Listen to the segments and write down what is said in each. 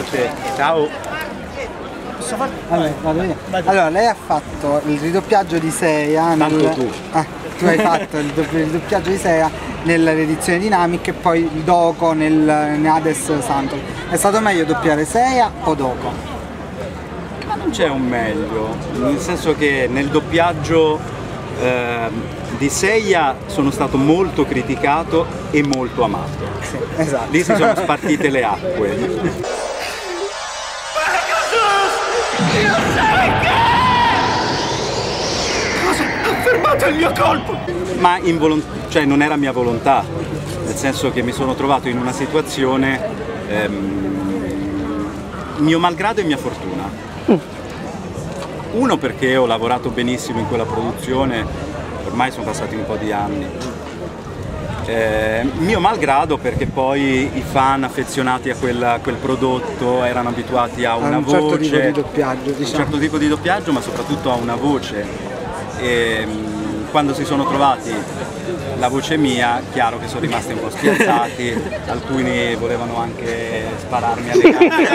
Grazie a te. Ciao. Posso fare? Allora, vado io. allora, lei ha fatto il ridoppiaggio di Seiya Tanto nel... tu. Ah, tu hai fatto il, dopp- il ridoppiaggio di Seiya nell'edizione Dynamic e poi il Doco nel, in Hades Santos. È stato meglio doppiare Seiya o Doco? Ma non c'è un meglio, nel senso che nel doppiaggio ehm, di Seiya sono stato molto criticato e molto amato. Sì, esatto. Lì si sono spartite le acque. Ha fermato il mio colpo! Ma cioè non era mia volontà, nel senso che mi sono trovato in una situazione ehm, mio malgrado e mia fortuna. Uno perché ho lavorato benissimo in quella produzione, ormai sono passati un po' di anni. Eh, mio malgrado perché poi i fan affezionati a quella- a quel prodotto erano abituati a A una un certo voce, tipo di doppiaggio, un diciamo. certo tipo di doppiaggio, ma soprattutto a una voce. E, mh, quando si sono trovati la voce mia, chiaro che sono rimasti un po' spiazzati, alcuni volevano anche spararmi alle gambe.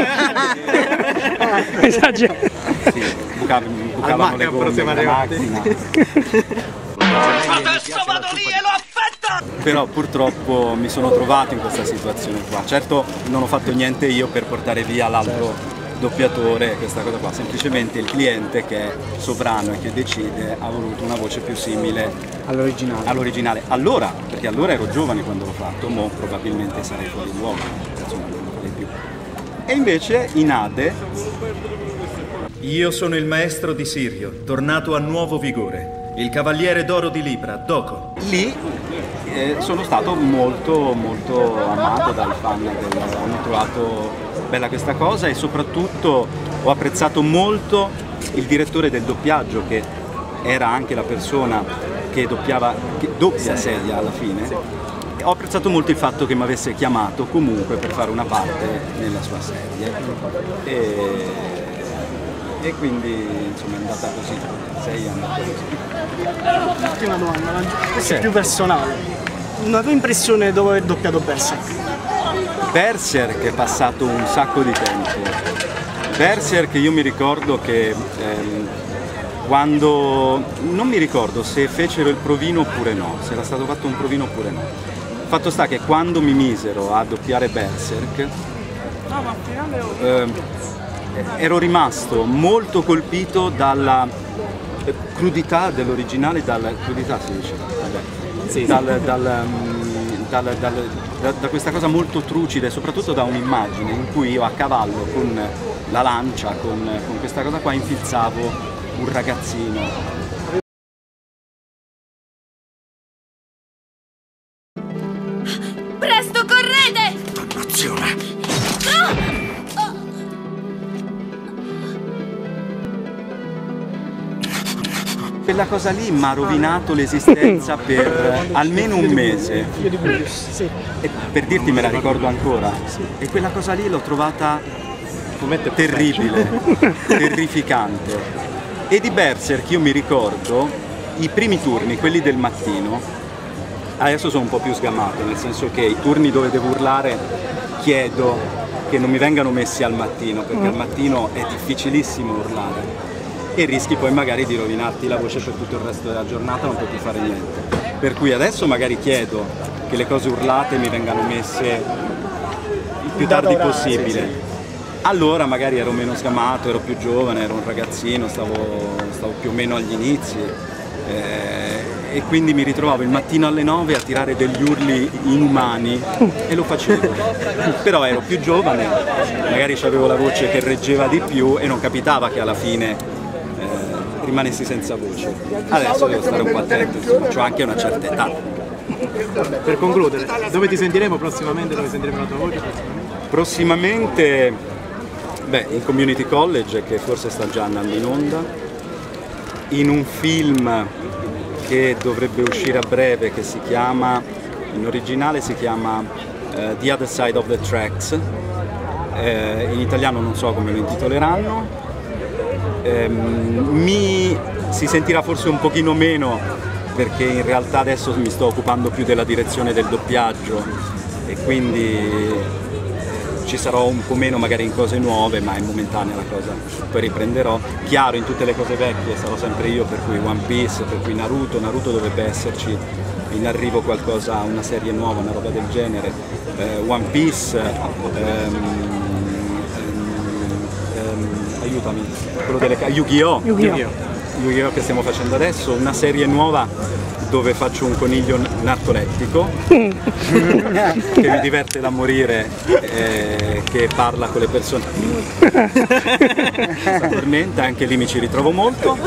Sì, bucav- bucavano le gomme della macchina. Adesso vado lì e! Però purtroppo mi sono trovato in questa situazione qua. Certo non ho fatto niente io per portare via l'altro doppiatore, questa cosa qua, semplicemente il cliente che è sovrano e che decide ha voluto una voce più simile All'originale. all'originale. Allora, perché allora ero giovane quando l'ho fatto, mo probabilmente sarei fuori luogo, insomma non lo farei più. E invece in Ade Io sono il maestro di Sirio, tornato a nuovo vigore. Il cavaliere d'oro di Libra, Doko. lì eh, sono stato molto molto amato dai fan del, hanno trovato bella questa cosa e soprattutto ho apprezzato molto il direttore del doppiaggio che era anche la persona che doppiava che doppia Sedia alla fine. Ho apprezzato molto il fatto che mi avesse chiamato comunque per fare una parte nella sua serie. E, e quindi insomma è andata così sei andata così Ultima domanda, ma questa è più personale. Una tua impressione dopo aver doppiato Berserk? Berserk è passato un sacco di tempo. Berserk io mi ricordo che ehm, quando non mi ricordo se fecero il provino oppure no, se era stato fatto un provino oppure no. Fatto sta che quando mi misero a doppiare Berserk ehm, ero rimasto molto colpito dalla eh, crudità dell'originale, dalla crudità si dice, vabbè, dal- dal, mm, dal- dal- da, da questa cosa molto trucida e soprattutto da un'immagine in cui io a cavallo con la lancia, con, con questa cosa qua infilzavo un ragazzino Quella cosa lì mi ha rovinato l'esistenza per almeno un mese. E per dirti me la ricordo ancora. E quella cosa lì l'ho trovata terribile, terrificante. E di Berserk io mi ricordo i primi turni, quelli del mattino. Adesso sono un po' più sgamato, nel senso che i turni dove devo urlare chiedo che non mi vengano messi al mattino, perché al mattino è difficilissimo urlare e rischi poi magari di rovinarti la voce per tutto il resto della giornata, non puoi più fare niente. Per cui adesso magari chiedo che le cose urlate mi vengano messe il più tardi possibile. Allora magari ero meno sgamato, ero più giovane, ero un ragazzino, stavo, stavo più o meno agli inizi eh, e quindi mi ritrovavo il mattino alle 9 a tirare degli urli inumani e lo facevo. Però ero più giovane, magari avevo la voce che reggeva di più e non capitava che alla fine rimanessi senza voce. Adesso devo stare un po' attento, insomma, ho anche una certa età. Per concludere, dove ti sentiremo prossimamente? Dove sentiremo la tua voce? Prossimamente, beh, in Community College, che forse sta già andando in onda, in un film che dovrebbe uscire a breve, che si chiama, in originale si chiama eh, The Other Side of the Tracks, Eh, in italiano non so come lo intitoleranno, Ehm, mi si sentirà forse un pochino meno perché in realtà adesso mi sto occupando più della direzione del doppiaggio e quindi ci sarò un po' meno magari in cose nuove, ma è momentanea la cosa, poi riprenderò. Chiaro, in tutte le cose vecchie sarò sempre io, per cui One Piece, per cui Naruto, Naruto dovrebbe esserci in arrivo qualcosa, una serie nuova, una roba del genere. Eh, One Piece, ehm, aiutami, quello delle Yu-Gi-Oh! Yu-Gi-Oh! Yu-Gi-Oh! che stiamo facendo adesso, una serie nuova dove faccio un coniglio narcolettico che mi diverte da morire eh, che parla con le persone. Tormenta, anche lì mi ci ritrovo molto.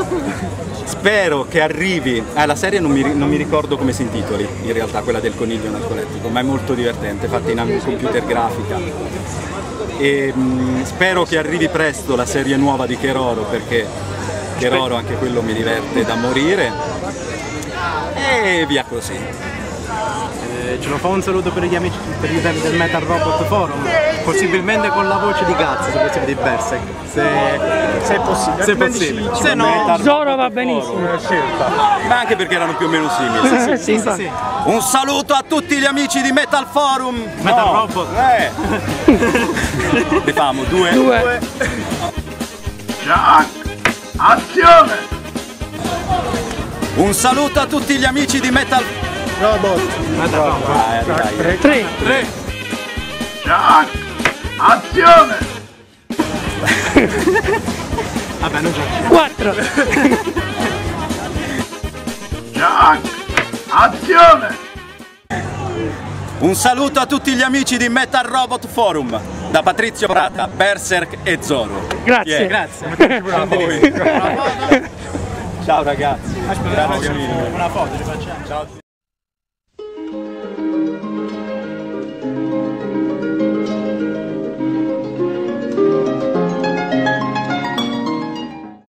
Spero che arrivi. Ah, la serie non mi, non mi ricordo come si intitoli in realtà quella del coniglio narcolettico ma è molto divertente fatta in computer grafica. E mh, spero che arrivi presto la serie nuova di Keroro perché Keroro anche quello mi diverte da morire e via così. Eh, ce lo fa un saluto per gli amici per gli utenti del Metal Robot Forum, possibilmente con la voce di cazzo, se possibile di Berserk, se, Se è possibile. se possibile. Se no, Zoro va benissimo. Ma anche perché erano più o meno simili. Sì, infatti. sì. Un saluto a tutti gli amici di Metal Forum! Metal No, Robot. Eh! Ne famo due. Due. Un saluto a tutti gli amici di Metal Robot. Metal Robot. Dai, dai, dai. Tre. Tre. Vabbè, non c'è. Quattro. Un saluto a tutti gli amici di Metal Robot Forum da Patrizio Prata, Berserk e Zoro. Grazie. Grazie. Ciao ragazzi. Grazie mille. Una foto ci facciamo.